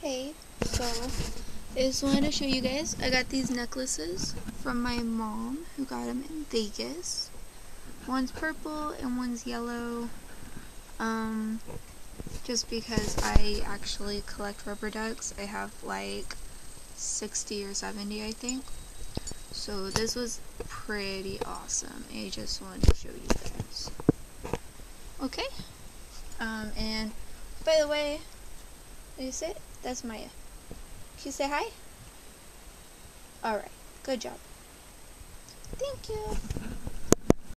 Hey, so I just wanted to show you guys. I got these necklaces from my mom who got them in Vegas. One's purple and one's yellow. Um, just because I actually collect rubber ducks. I have like 60 or 70, I think. So this was pretty awesome. I just wanted to show you guys. Okay. Um, and by the way, you say that's Maya. Can you say hi? Alright, good job. Thank you.